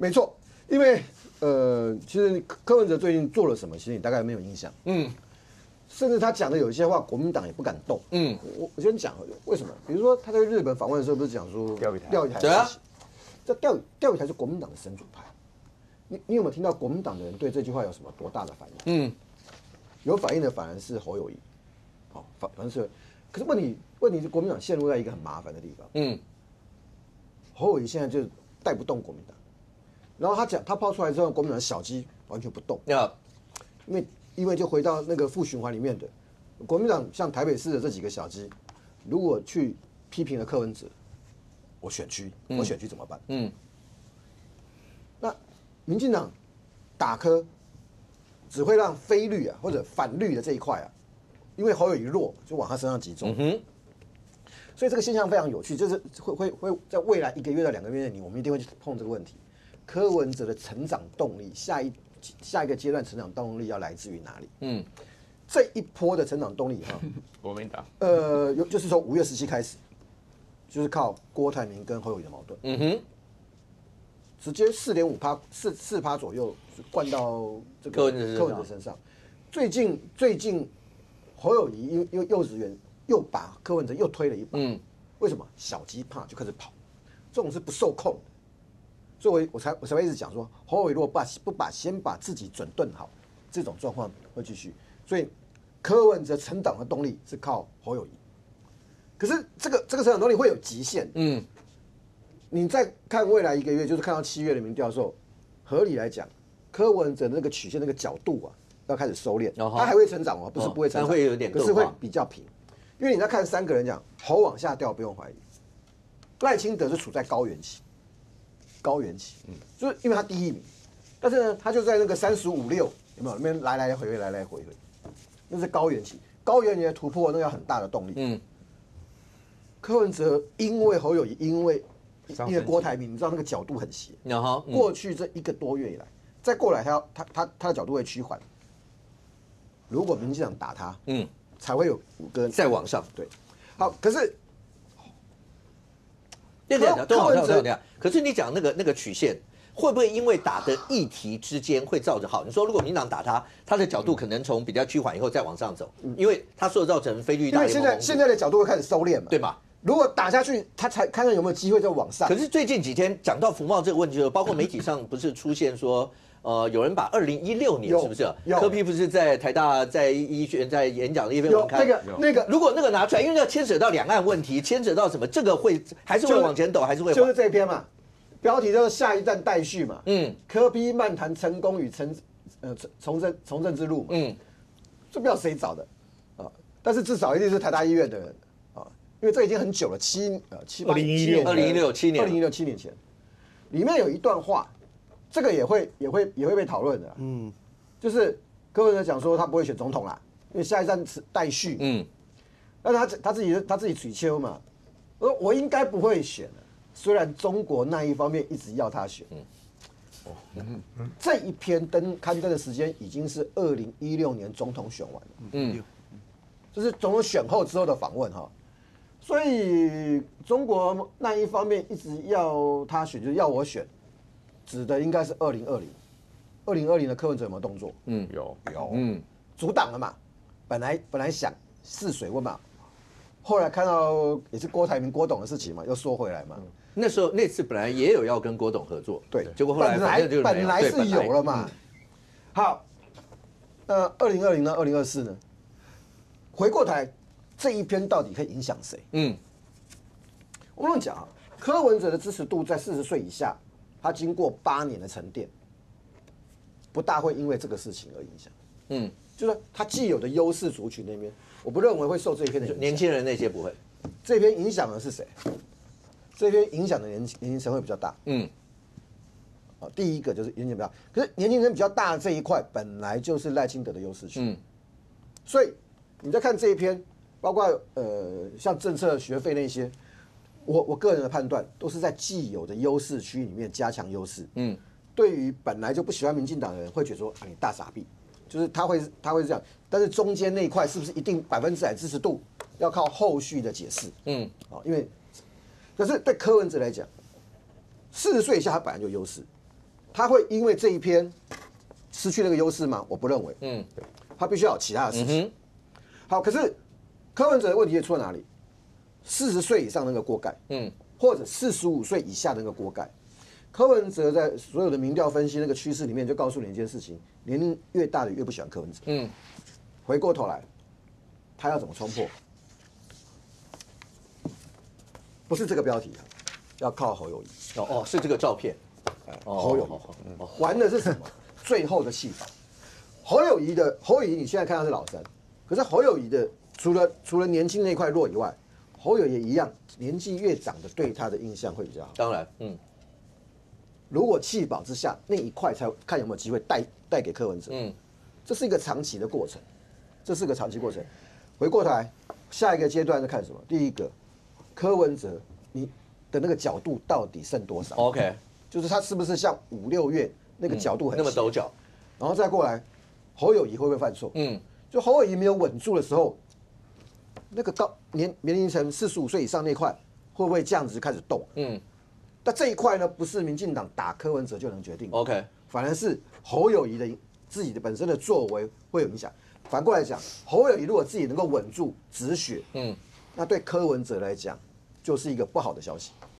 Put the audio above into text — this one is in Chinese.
没错，因为呃，其实柯文哲最近做了什么，其实你大概没有印象。嗯甚至他讲的有一些话，国民党也不敢动。嗯，我我先讲为什么？比如说他在日本访问的时候，不是讲说钓鱼台钓鱼台对啊？这钓鱼钓鱼台是国民党的神主牌。你你有没有听到国民党的人对这句话有什么多大的反应？嗯，有反应的反而是侯友谊，好、反反正是，可是问题问题是国民党陷入在一个很麻烦的地方。嗯，侯友谊现在就带不动国民党，然后他讲他抛出来之后，国民党的小鸡完全不动，要因为因为就回到那个负循环里面的，国民党像台北市的这几个小鸡，如果去批评了柯文哲，我选区我选区怎么办？嗯那民进党打柯，只会让非绿啊或者反绿的这一块啊，因为侯友谊弱，就往他身上集中。嗯哼，所以这个现象非常有趣，就是会会会在未来一个月到两个月内，你我们一定会去碰这个问题。柯文哲的成长动力，下一下一个阶段成长动力要来自于哪里？嗯。这一波的成长动力哈，国民党。呃，有就是从五月十七开始，就是靠郭台铭跟侯友谊的矛盾，嗯哼，直接四点五趴四四趴左右就灌到这个柯文哲身上。最近最近侯友谊因因为幼稚园又把柯文哲又推了一把，嗯。为什么？小鸡怕就开始跑，这种是不受控的，所以我我才我才会一直讲说，侯友宜如果把不把先把自己整顿好，这种状况会继续。所以柯文哲成长的动力是靠侯友谊，可是这个这个成长动力会有极限。嗯你再看未来一个月，就是看到七月的民调的时候，合理来讲，柯文哲的那个曲线那个角度啊，要开始收敛，哦它还会成长哦，不是哦不会成长，但会有点可是会比较平。因为你在看三个人讲，侯往下掉不用怀疑，赖清德是处在高原期，高原期，嗯，就是因为他第一名，但是呢，他就在那个三十五六，有没有？那边来来回回来来回回，那是高原期，高原期的突破那个要很大的动力。嗯。柯文哲因为侯友谊，因为因为郭台铭，你知道那个角度很斜。然后嗯。过去这一个多月以来，再过来他要他他他的角度会趋缓。如果民进党打他，嗯。才会有五根。再往上，对。好，可是对对对，都好像这样。可是你讲那个那个曲线，会不会因为打的议题之间会照着好？你说如果民党打他，他的角度可能从比较趋缓以后再往上走，因为他塑造成非绿因为现在现在的角度会开始收敛嘛，对嘛？如果打下去，他才看看有没有机会再往上。可是最近几天讲到福茂这个问题的时候，包括媒体上不是出现说，呃，有人把二零一六年是不是？有。柯 P 不是在台大在医学在演讲的一篇有文刊那个那个。如果那个拿出来，因为要牵扯到两岸问题，牵扯到什么，这个会还是会往前走，还是会就是缓这篇嘛，标题叫做“下一站待续”嘛。嗯。柯批漫谈成功与成呃重重政重政之路嘛。嗯。这不知道谁找的。啊，但是至少一定是台大医院的人。啊，因为这已经很久了，七呃七八2016 2016七年。二零一六七年前，里面有一段话，这个也会也会也会被讨论的，嗯，就是柯文哲讲说他不会选总统啦，因为下一站是待续，嗯。但是他他自己他自己取秋嘛，我说我应该不会选的，虽然中国那一方面一直要他选。嗯。这一篇登刊登的时间已经是二零一六年总统选完了，嗯。就是总统选后之后的访问哈，所以中国那一方面一直要他选，就是要我选，指的应该是二零二零，二零二零的柯文哲有没有动作？嗯有有，嗯阻挡了嘛。本来本来想试水温嘛，后来看到也是郭台铭郭董的事情嘛，又缩回来嘛。那时候那次本来也有要跟郭董合作，对，结果后来本来本来是有了嘛。好，那二零二零呢？二零二四呢？回过头来，这一篇到底可以影响谁？嗯我们讲啊，柯文哲的支持度在四十岁以下，他经过八年的沉淀，不大会因为这个事情而影响。嗯，就是说他既有的优势族群那边，我不认为会受这一篇的。年轻人那些不会，这篇影响的是谁？这篇影响的年年轻人会比较大。嗯啊，第一个就是年轻人比较大，可是年轻人比较大的这一块本来就是赖清德的优势区，嗯所以你在看这一篇，包括呃像政策学费那些，我我个人的判断都是在既有的优势区里面加强优势。嗯对于本来就不喜欢民进党的人，会觉得说啊你大傻逼，就是他会他会这样，但是中间那一块是不是一定百分之百支持度，要靠后续的解释。嗯啊，因为可是对柯文哲来讲，四十岁以下他本来就有优势，他会因为这一篇失去那个优势吗？我不认为，嗯他必须要有其他的事情。嗯，好，可是柯文哲的问题出在哪里？四十岁以上那个锅盖，嗯或者四十五岁以下的那个锅盖。柯文哲在所有的民调分析那个趋势里面，就告诉你一件事情：年龄越大的越不喜欢柯文哲。嗯，回过头来，他要怎么冲破？不是这个标题啊，要靠侯友谊。哦哦，是这个照片，哦侯友谊哦哦玩的是什么？最后的戏法。侯友谊的侯友谊，你现在看到是老三，可是侯友谊的除了除了年轻那块弱以外，侯友也一样，年纪越长的对他的印象会比较好。当然，嗯如果弃保之下那一块才看有没有机会带带给柯文哲，嗯这是一个长期的过程，这是个长期过程。回过头来，下一个阶段是看什么？第一个，柯文哲你的那个角度到底剩多少？，OK，就是他是不是像五六月那个角度很斜那么陡角，然后再过来，侯友谊会不会犯错？嗯就侯友谊没有稳住的时候，那个高年年龄层四十五岁以上那块会不会这样子开始动？嗯但这一块呢，不是民进党打柯文哲就能决定，，OK，反而是侯友谊的自己的本身的作为会有影响。反过来讲，侯友谊如果自己能够稳住止血，嗯。那对柯文哲来讲就是一个不好的消息。